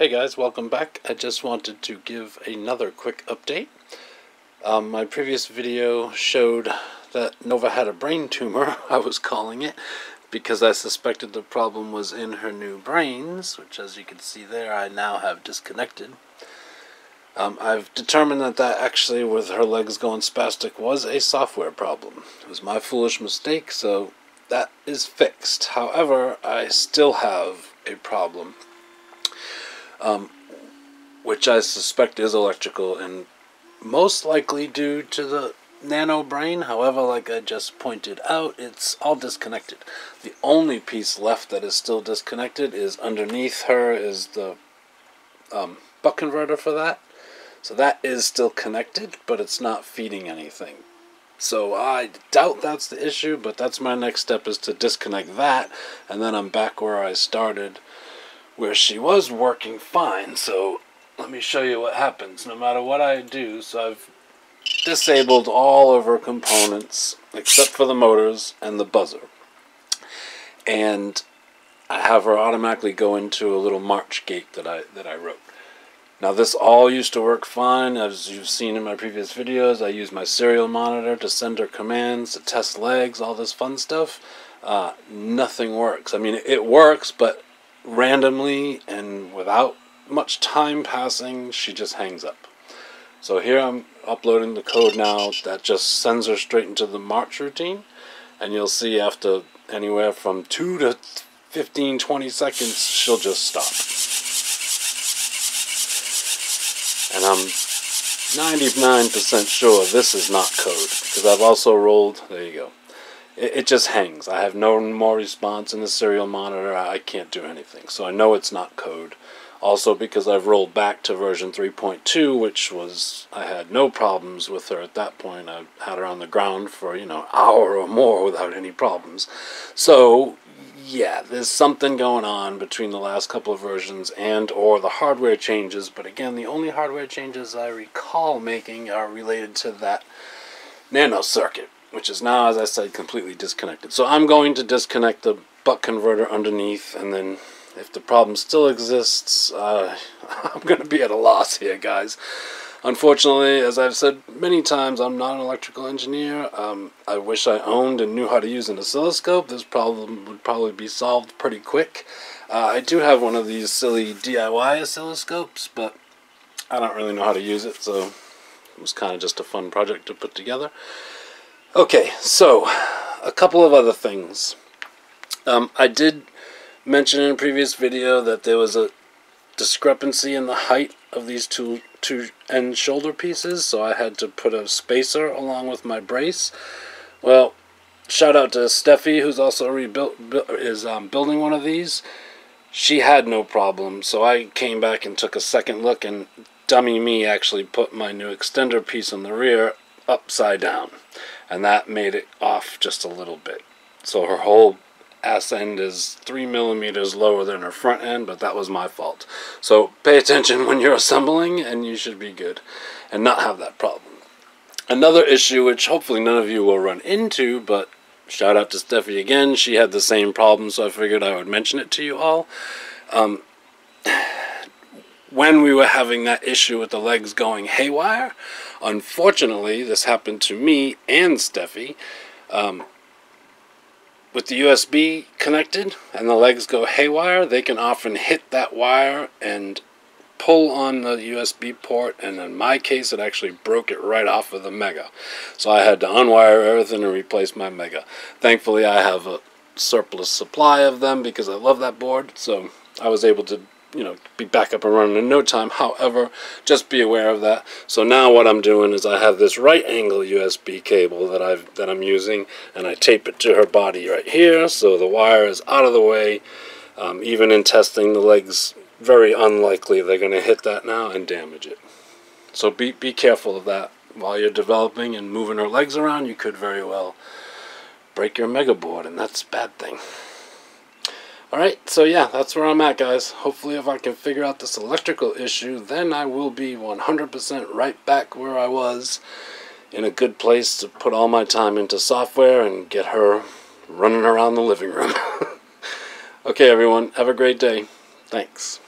Hey guys, welcome back. I just wanted to give another quick update. Um, my previous video showed that Nova had a brain tumor, I was calling it, because I suspected the problem was in her new brains, which as you can see there, I now have disconnected. Um, I've determined that that actually, with her legs going spastic, was a software problem. It was my foolish mistake, so that is fixed. However, I still have a problem, um, which I suspect is electrical and most likely due to the nano brain. However, like I just pointed out, it's all disconnected. The only piece left that is still disconnected is underneath her is the um, buck converter for that. So that is still connected, but it's not feeding anything. So I doubt that's the issue, but that's my next step is to disconnect that, and then I'm back where I started, where she was working fine. So let me show you what happens. No matter what I do, so I've disabled all of her components except for the motors and the buzzer. And I have her automatically go into a little march gait that I that I wrote. Now this all used to work fine, as you've seen in my previous videos. I use my serial monitor to send her commands, to test legs, all this fun stuff. Uh, nothing works. I mean, it works, but randomly and without much time passing, she just hangs up. So here I'm uploading the code now that just sends her straight into the march routine. And you'll see after anywhere from 2 to 15, 20 seconds, she'll just stop. And I'm 99% sure this is not code because I've also rolled, there you go. It, it, just hangs. I have no more response in the serial monitor. I can't do anything. So I know it's not code. Also because I've rolled back to version 3.2, which was, I had no problems with her at that point. I had her on the ground for, you know, an hour or more without any problems. So yeah, there's something going on between the last couple of versions and or the hardware changes, but again, the only hardware changes I recall making are related to that nano circuit, which is now, as I said, completely disconnected. So I'm going to disconnect the buck converter underneath, and then if the problem still exists, uh, I'm going to be at a loss here, guys. Unfortunately, as I've said many times, I'm not an electrical engineer. Um, I wish I owned and knew how to use an oscilloscope. This problem would probably be solved pretty quick. Uh, I do have one of these silly DIY oscilloscopes, but I don't really know how to use it, so it was kind of just a fun project to put together. Okay, so a couple of other things. Um, I did mention in a previous video that there was a discrepancy in the height of these two two end shoulder pieces, so I had to put a spacer along with my brace. Well, shout out to Steffi, who's also rebuilt is um, building one of these. She had no problem, so I came back and took a second look, and dummy me actually put my new extender piece on the rear upside down, and that made it off just a little bit. So her whole ass end is three millimeters lower than her front end, but that was my fault. So pay attention when you're assembling, and you should be good and not have that problem. Another issue, which hopefully none of you will run into, but shout out to Steffi again. She had the same problem, so I figured I would mention it to you all. Um, when we were having that issue with the legs going haywire, unfortunately, this happened to me and Steffi. Um, with the USB connected and the legs go haywire, they can often hit that wire and pull on the USB port, and in my case, it actually broke it right off of the Mega. So I had to unwire everything and replace my Mega. Thankfully, I have a surplus supply of them because I love that board, so I was able to you know, be back up and running in no time. However, just be aware of that. So now what I'm doing is I have this right angle USB cable that I've that I'm using, and I tape it to her body right here, so the wire is out of the way. Um, even in testing, the legs very unlikely they're going to hit that now and damage it. So be be careful of that while you're developing and moving her legs around. You could very well break your mega board, and that's a bad thing. Alright, so yeah, that's where I'm at, guys. Hopefully, if I can figure out this electrical issue, then I will be 100% right back where I was in a good place to put all my time into software and get her running around the living room. okay, everyone, have a great day. Thanks.